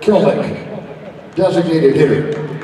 Kilnick, designated hitter.